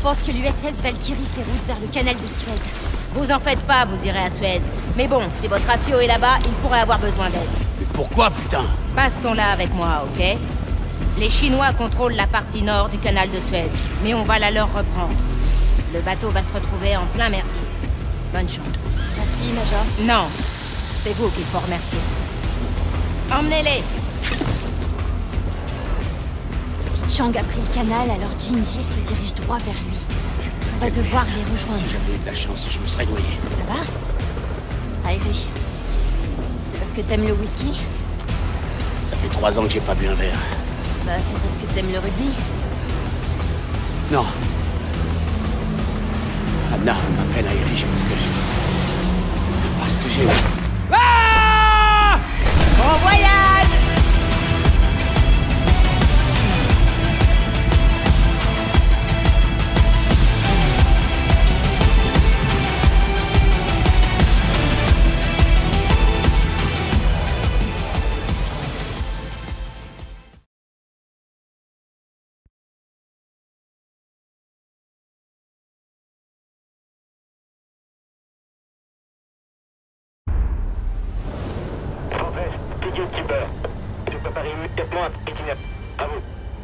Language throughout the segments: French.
pense que l'USS Valkyrie fait route vers le canal de Suez. Vous en faites pas, vous irez à Suez. Mais bon, si votre afio est là-bas, il pourrait avoir besoin d'aide. Mais pourquoi, putain? Passe-ton-là avec moi, ok? Les Chinois contrôlent la partie nord du canal de Suez, mais on va la leur reprendre. Le bateau va se retrouver en plein merdier. Bonne chance. Merci, Major. Non, c'est vous qu'il faut remercier. Emmenez-les Chang a pris le canal, alors Jinji se dirige droit vers lui. On va devoir les rejoindre. Si j'avais eu de la chance, je me serais noyé. Ça va? Irish C'est parce que t'aimes le whisky? Ça fait trois ans que j'ai pas bu un verre. Bah, c'est parce que t'aimes le rugby? Non. Anna m'appelle Irish parce que j'ai... Parce que j'ai... Ah Bon voyage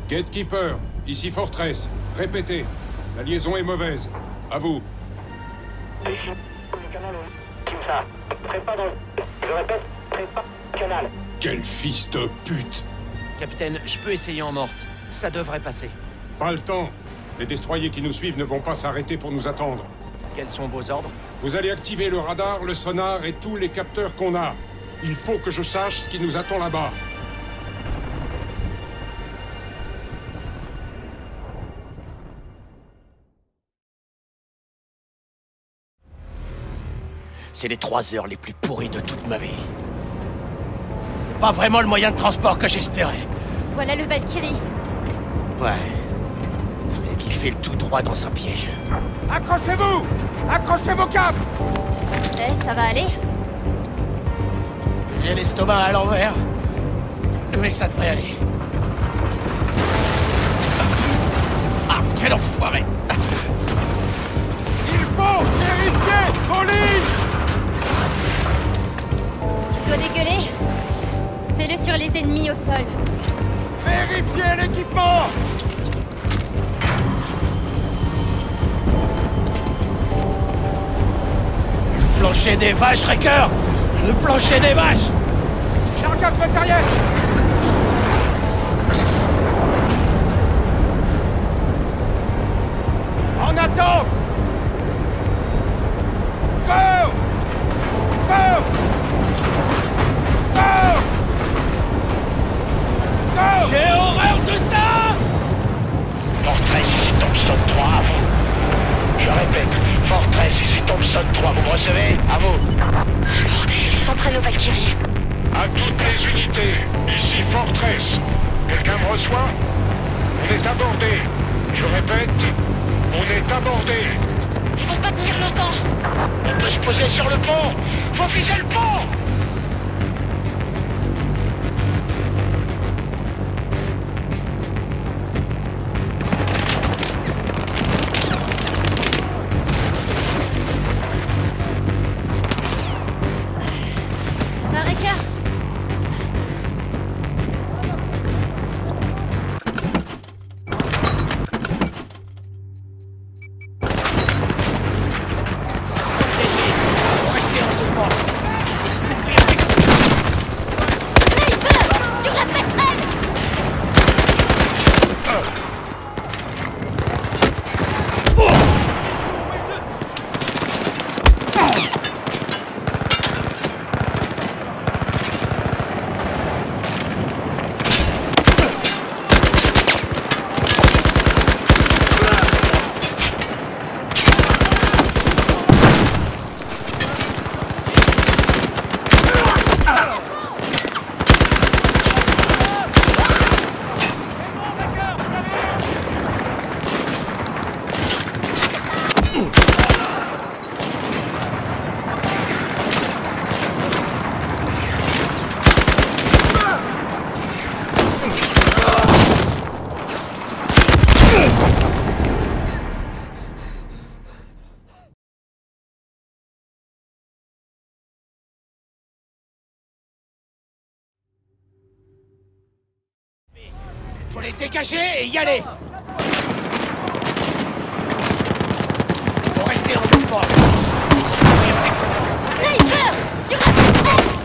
Gatekeeper, ici Fortress. Répétez. La liaison est mauvaise. À vous. Je répète, canal. Quel fils de pute Capitaine, je peux essayer en morse. Ça devrait passer. Pas le temps. Les destroyers qui nous suivent ne vont pas s'arrêter pour nous attendre. Quels sont vos ordres? Vous allez activer le radar, le sonar et tous les capteurs qu'on a. Il faut que je sache ce qui nous attend là-bas. C'est les trois heures les plus pourries de toute ma vie. C'est pas vraiment le moyen de transport que j'espérais. Voilà le Valkyrie. Ouais. Et qui fait le tout droit dans un piège. Accrochez-vous Accrochez vos câbles Eh, ça va aller J'ai l'estomac à l'envers. Mais ça devrait aller. Ah, quel enfoiré Il faut vérifier Tu dois dégueuler. Fais-le sur les ennemis au sol. Vérifiez l'équipement. Plancher des vaches, Raker Le plancher des vaches. Un gaz matériel dégager et y aller Faut rester en mouvement. Sniper Sur un prêt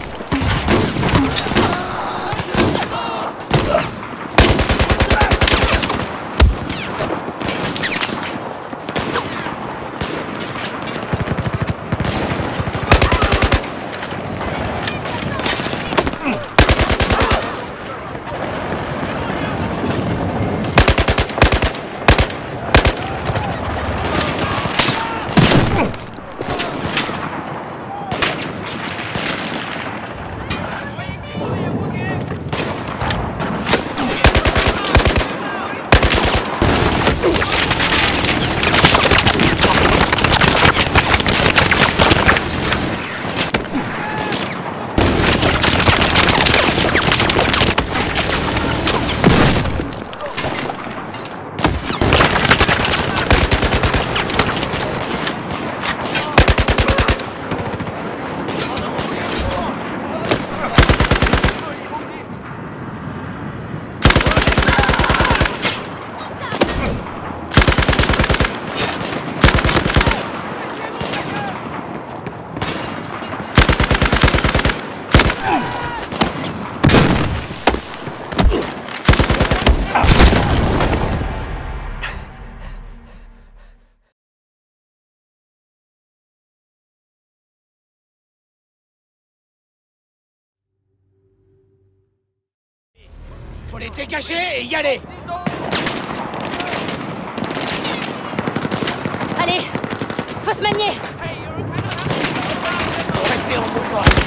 Les dégager et y aller Allez Faut se manier. Faut rester en mouvement.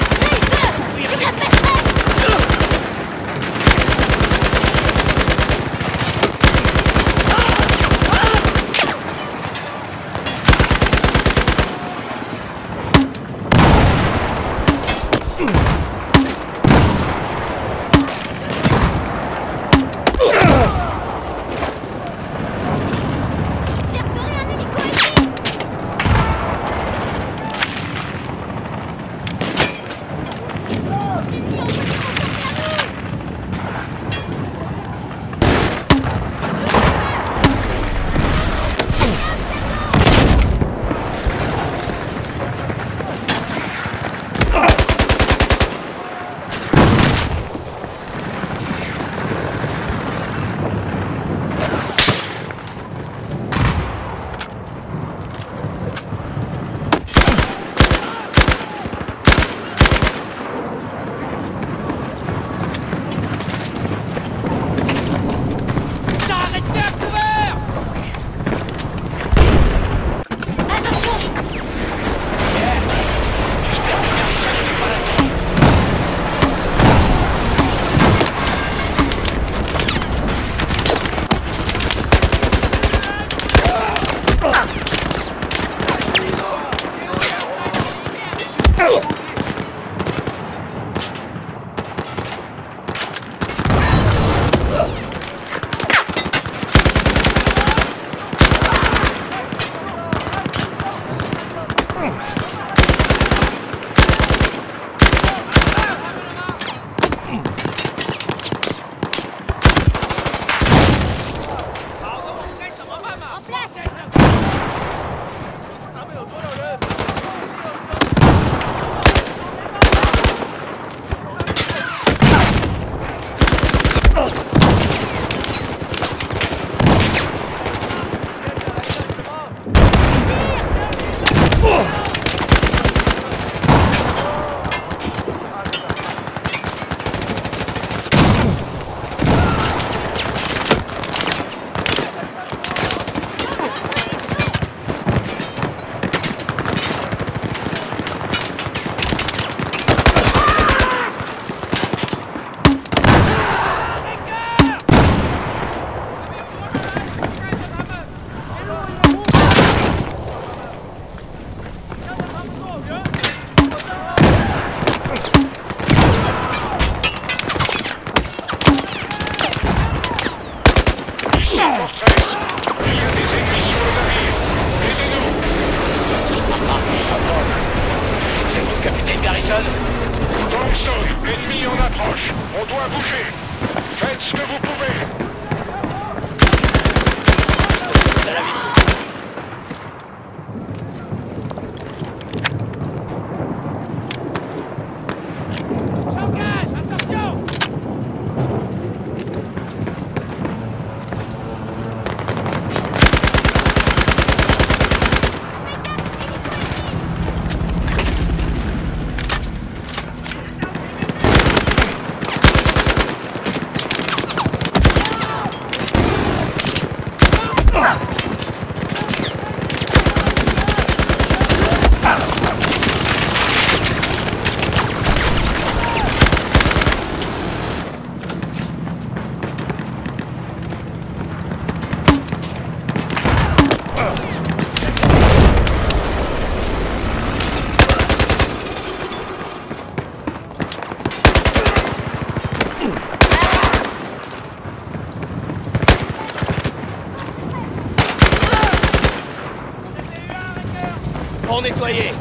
Nettoyé.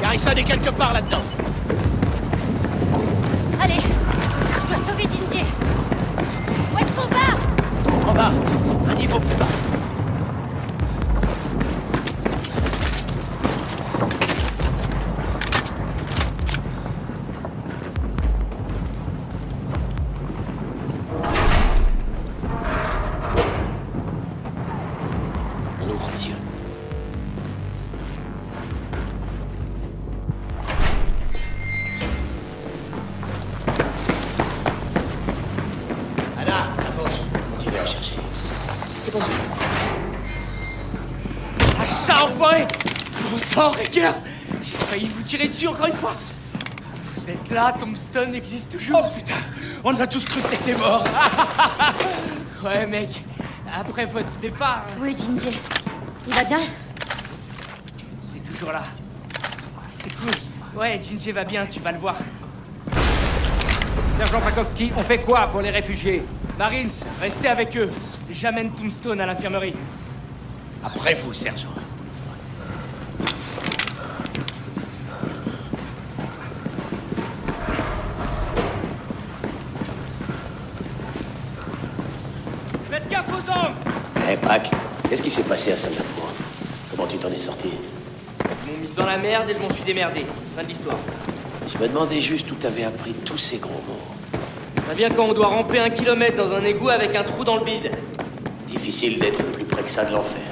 Garrison est quelque part là-dedans. Sang, Raker J'ai failli vous tirer dessus encore une fois Vous êtes là, Tombstone existe toujours Oh putain On a tous cru que t'étais mort Ouais, mec, après votre départ, Où est Jinji Il va bien? C'est toujours là. C'est cool. Ouais, Jinji va bien, tu vas le voir. Sergent Krakowski, on fait quoi pour les réfugiés? Marines, restez avec eux. J'amène Tombstone à l'infirmerie. Après vous, sergent. Faites gaffe aux hommes Pac, qu'est-ce qui s'est passé à Singapour Comment tu t'en es sorti? Ils m'ont mis dans la merde et je m'en suis démerdé. Fin de l'histoire. Je me demandais juste où t'avais appris tous ces gros mots. Ça vient quand on doit ramper un kilomètre dans un égout avec un trou dans le bide. Difficile d'être plus près que ça de l'enfer.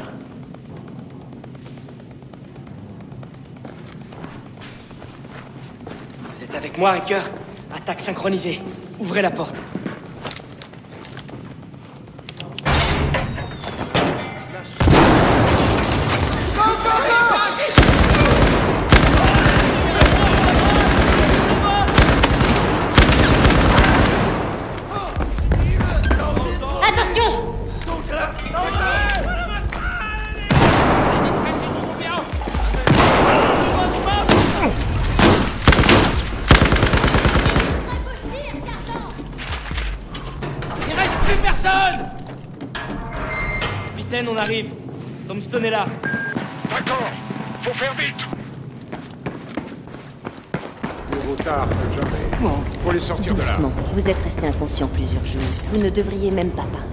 Vous êtes avec moi, Hacker? Attaque synchronisée. Ouvrez la porte. Capitaine, on arrive. Tombstone est là. D'accord. Faut faire vite. Mieux vaut tard que jamais. Faut les sortir de là. Doucement. Vous êtes resté inconscient plusieurs jours. Vous ne devriez même pas parler.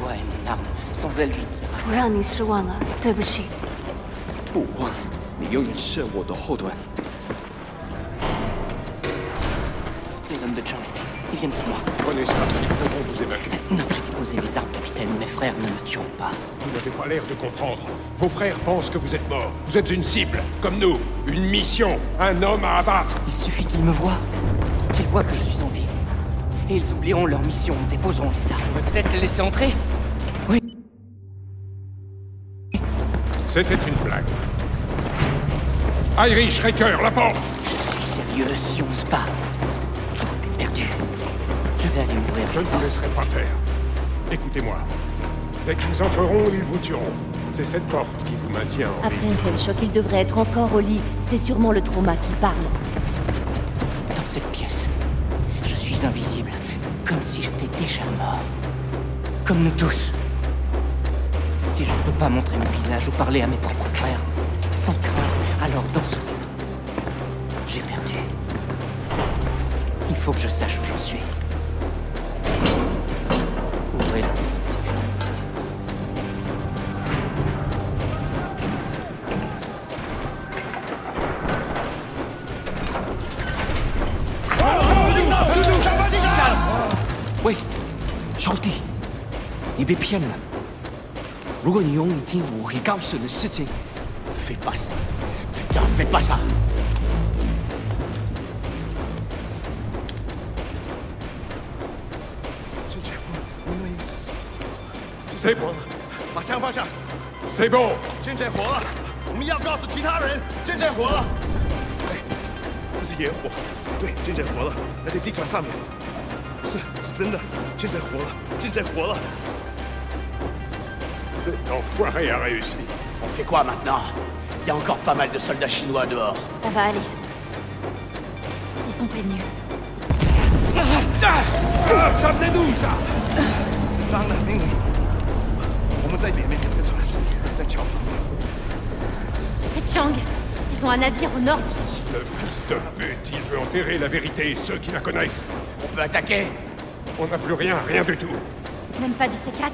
voix est mon arme. Sans elle, je ne sais pas. 我让你失望了，对不起。不慌，你永远是我的后盾。 Les hommes de Chang, pour moi. Prenez ça. Ils pourront vous évacuer. Non, j'ai déposé les armes, capitaine. Mes frères ne me tueront pas. Vous n'avez pas l'air de comprendre. Vos frères pensent que vous êtes mort. Vous êtes une cible, comme nous. Une mission. Un homme à abattre. Il suffit qu'ils me voient. Qu'ils voient que je suis en vie. Et ils oublieront leur mission, déposeront les armes. On va peut-être les laisser entrer Oui. C'était une blague. Irish Raker, la porte Je suis sérieux, si on se bat, vais aller ouvrir. Je ne vous laisserai pas faire. Écoutez-moi. Dès qu'ils entreront, ils vous tueront. C'est cette porte qui vous maintient en vie. Après un tel choc, il devrait être encore au lit. C'est sûrement le trauma qui parle. Dans cette pièce, je suis invisible, comme si j'étais déjà mort. Comme nous tous. Si je ne peux pas montrer mon visage ou parler à mes propres frères, sans crainte, alors dans ce monde, j'ai perdu. Il faut que je sache où j'en suis. 你被骗了。如果你用你听我会告诉你的事情，Fais pas ça. Putain, fais pas ça. C'est bon. 把枪放下，C'est bon. 剑剑火了，我们要告诉其他人，剑剑火了。哎，这是野火，对，剑剑火了，还在地毯上面。是，是真的，剑剑火了，剑剑火了。Cet enfoiré a réussi. On fait quoi maintenant? Il y a encore pas mal de soldats chinois dehors. Ça va aller. Ils sont prévenus. Ça venait d'où, ça C'est ça, C'est Chang. Ils ont un navire au nord d'ici. Le fils de pute, il veut enterrer la vérité et ceux qui la connaissent. On peut attaquer? On n'a plus rien, rien du tout. Même pas du C4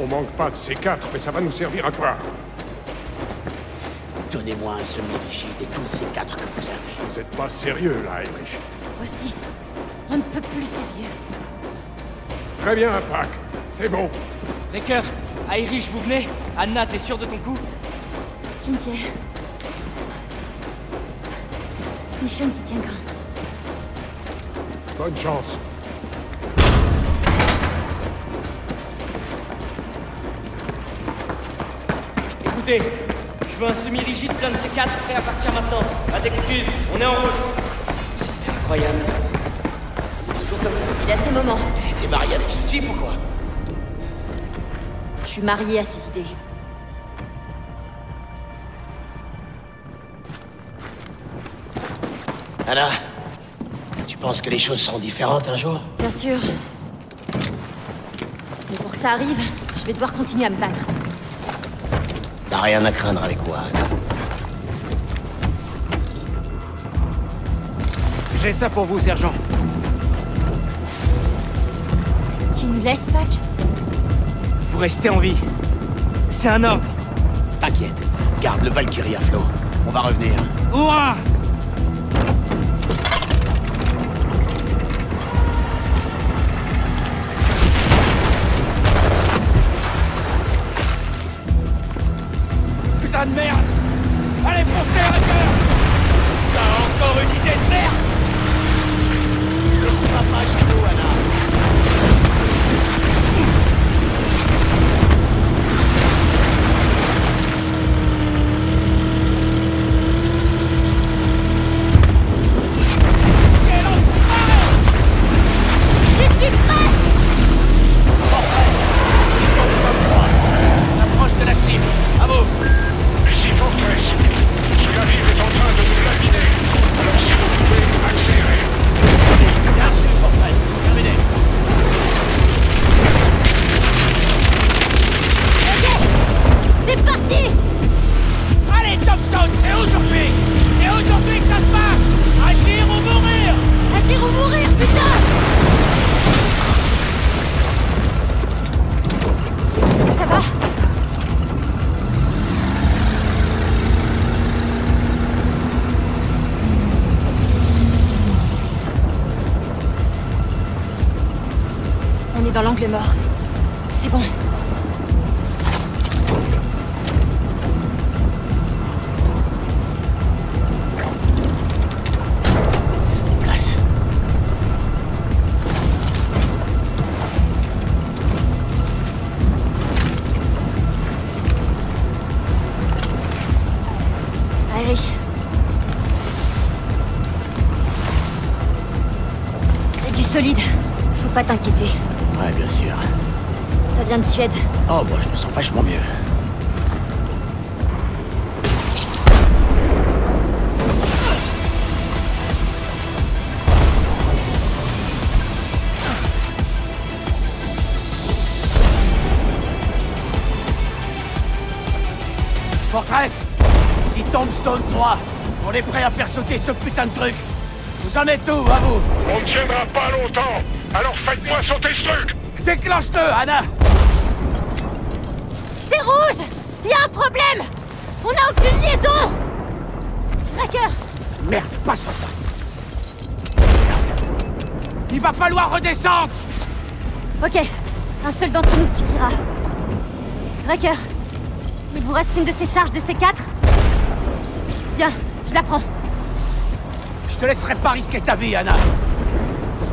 on manque pas de ces quatre, mais ça va nous servir à quoi Donnez-moi un semi-rigide et tous ces quatre que vous avez. Vous êtes pas sérieux, là, Irish. Aussi. On ne peut plus sérieux. Très bien, Pac. C'est bon. Raker, Irish, vous venez Anna, t'es sûr de ton coup. Ni Shen s'y tiendra. Bonne chance. Écoutez, je veux un semi-rigide plein de ces quatre prêt à partir maintenant. Pas d'excuses, on est en route. C'est incroyable. Toujours comme ça. Il a ses moments. T'es marié avec ce type ou quoi? Je suis mariée à ses idées. Anna, tu penses que les choses seront différentes un jour? Bien sûr. Mais pour que ça arrive, je vais devoir continuer à me battre. T'as rien à craindre avec moi, Anna. J'ai ça pour vous, sergent. Tu nous laisses, Pac? Vous restez en vie. C'est un ordre. T'inquiète, garde le Valkyrie à flot. On va revenir. Hurrah On est dans l'angle mort. C'est bon. Place. Suède. Oh, moi, je me sens vachement mieux. Fortress Ici Tombstone 3. On est prêt à faire sauter ce putain de truc. Vous en êtes où, à vous? On ne tiendra pas longtemps. Alors faites-moi sauter ce truc. Déclenche-le, Anna C'est rouge Il y a un problème On n'a aucune liaison Tracker Merde, passe-moi ça Merde. Il va falloir redescendre Ok, un seul d'entre nous suffira. Racker, il vous reste une de ces charges de C4 Bien, je la prends. Je te laisserai pas risquer ta vie, Anna.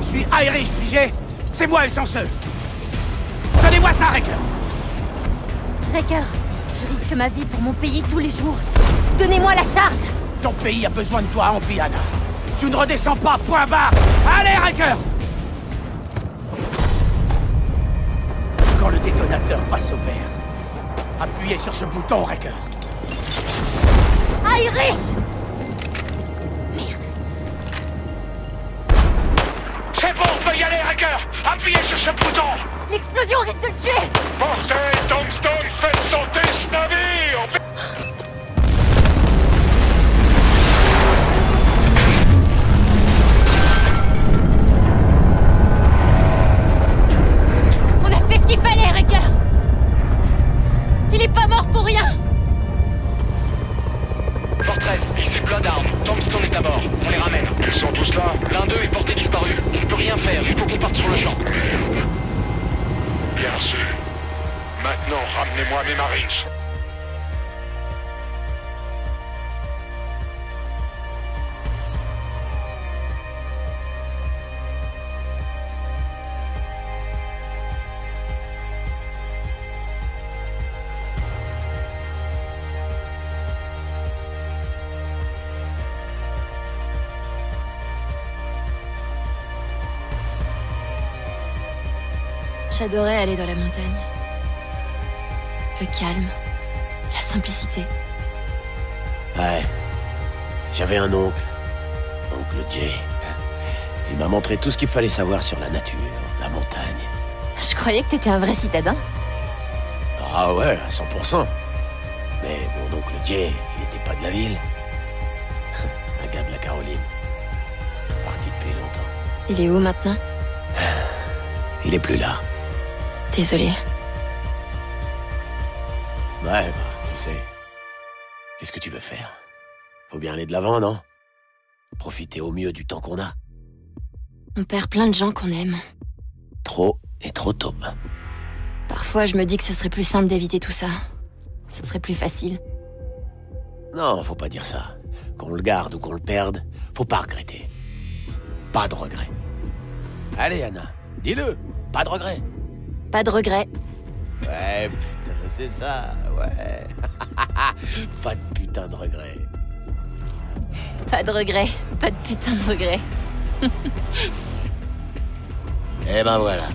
Je suis Irish, pigé. C'est moi le chanceux. Donnez-moi ça, Raker. Racker, je risque ma vie pour mon pays tous les jours. Donnez-moi la charge Ton pays a besoin de toi Anna. Tu ne redescends pas, point barre. Allez, Raker quand le détonateur passe au vert. Appuyez sur ce bouton, Wrecker. Irish C'est bon, on peut y aller, Hacker Appuyez sur ce bouton L'explosion risque de le tuer Portez, Tombstone, faites sauter ce navire J'adorais aller dans la montagne. Le calme, la simplicité. Ouais. J'avais un oncle. Oncle Jay. Il m'a montré tout ce qu'il fallait savoir sur la nature, la montagne. Je croyais que t'étais un vrai citadin. Ah ouais, à 100%. Mais mon oncle Jay, il n'était pas de la ville. Un gars de la Caroline. Parti depuis longtemps. Il est où maintenant? Il est plus là. Désolée. Ouais, bah, tu sais. Qu'est-ce que tu veux faire? Faut bien aller de l'avant, non? Profiter au mieux du temps qu'on a. On perd plein de gens qu'on aime. Trop et trop tôt. Parfois, je me dis que ce serait plus simple d'éviter tout ça. Ce serait plus facile. Non, faut pas dire ça. Qu'on le garde ou qu'on le perde, faut pas regretter. Pas de regret. Allez, Anna, dis-le. Pas de regret. Pas de regret. Ouais, putain, c'est ça, ouais. pas de putain de regret. Pas de regret. Pas de putain de regret. Eh ben voilà.